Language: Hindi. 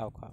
खाओ खाओ